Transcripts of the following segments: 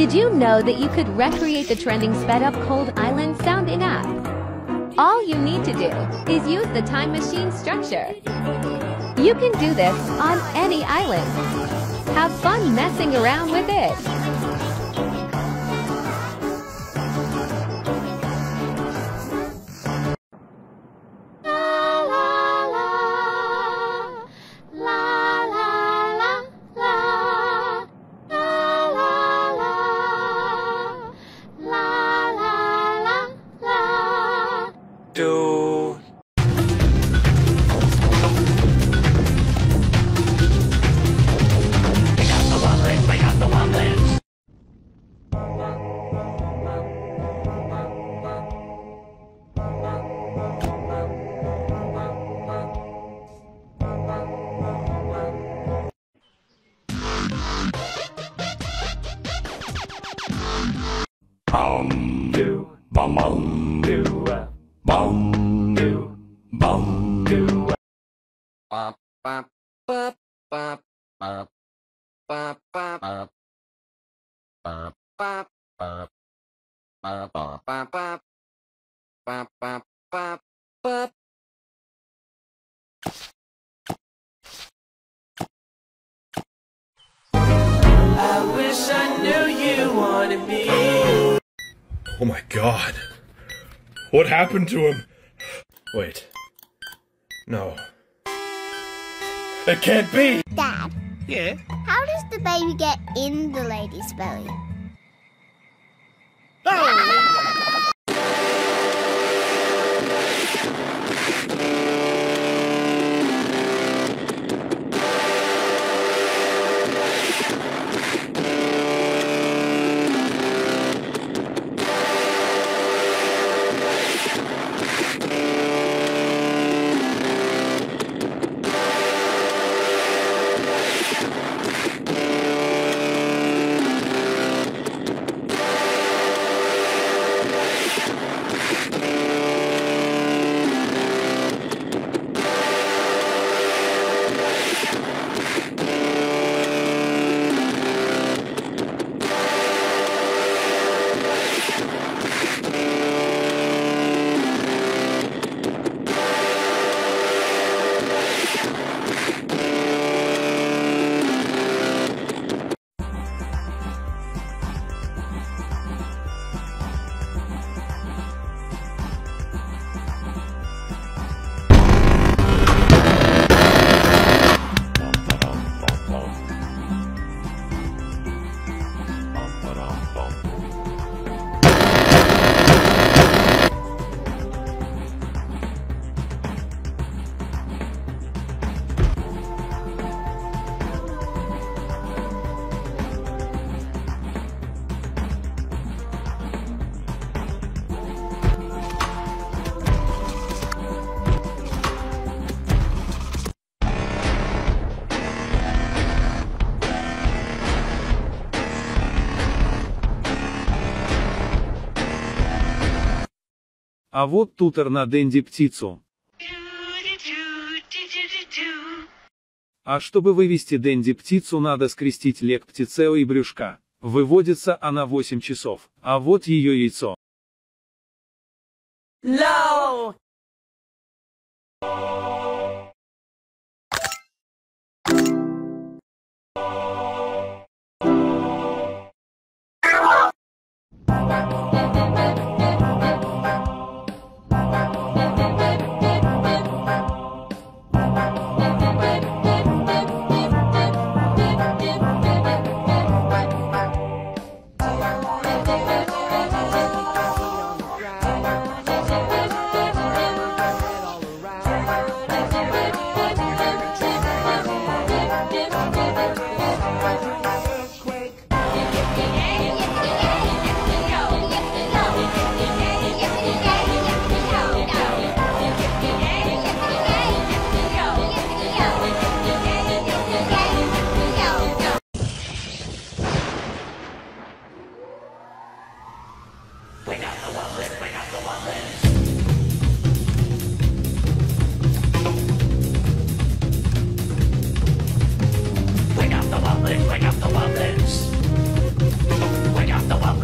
Did you know that you could recreate the trending sped up Cold Island sound in app? All you need to do is use the time machine structure. You can do this on any island. Have fun messing around with it. Bum do, bum bum do, bum do, bum do. Bop, bop. Bop, bop, bop, bop. Bop, bop, bop, bop. I wish I knew you wanted me. Oh my god. What happened to him? Wait. No. It can't be! Dad, Yeah? how does the baby get in the lady's belly? Oh, А вот тутор на Дэнди птицу. А чтобы вывести Дэнди птицу надо скрестить лек птицео и брюшка. Выводится она 8 часов. А вот ее яйцо. No! Wake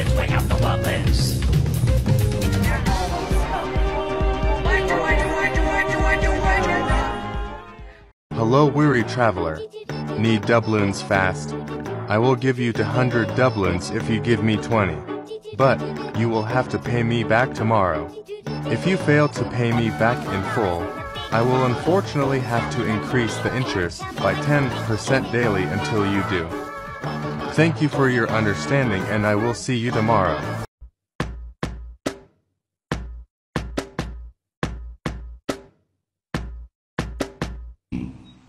Wake up the Hello weary traveler. Need doubloons fast. I will give you two hundred hundred doubloons if you give me twenty. But, you will have to pay me back tomorrow. If you fail to pay me back in full, I will unfortunately have to increase the interest by 10% daily until you do. Thank you for your understanding and I will see you tomorrow.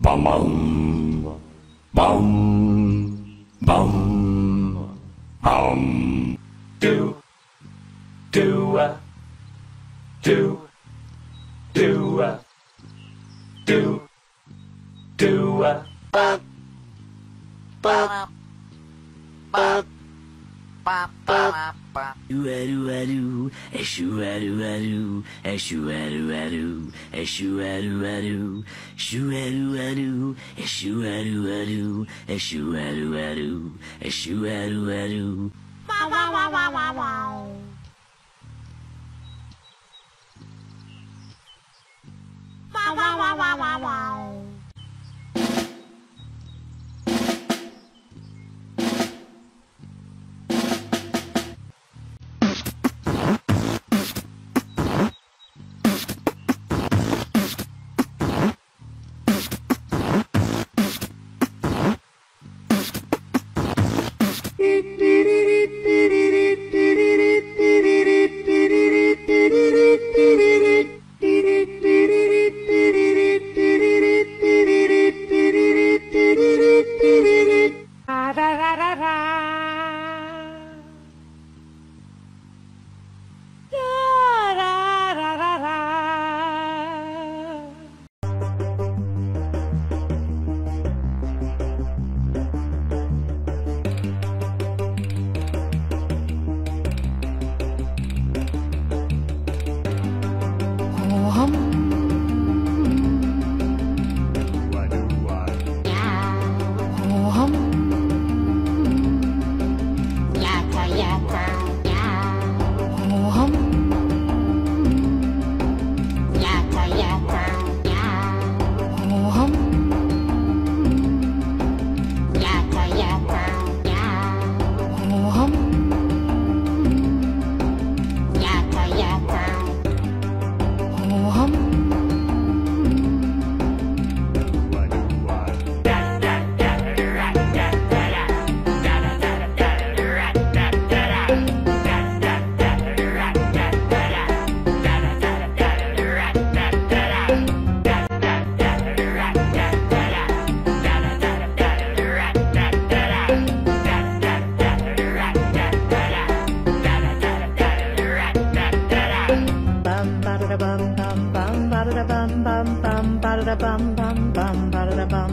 Bum bum bum Shoo-a-doo-a-doo, a shoo-a-doo-a-doo, a shoo-a-doo-a-doo, a shoo-a-doo-a-doo, shoo-a-doo-a-doo, a shoo-a-doo-a-doo, a shoo-a-doo-a-doo, a shoo-a-doo-a-doo. Bum bum bum bum ba da bum bum bum ba da bum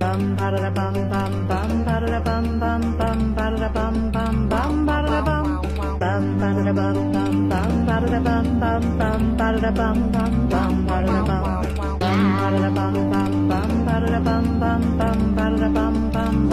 bum ba da bum bum bum ba da bum bum bum ba da bum bum bum ba da bum bum ba da bum bum bum ba da bum bum bum ba da bum bum bum ba da bum bum ba da bum bum bum ba da bum bum bum ba da bum bum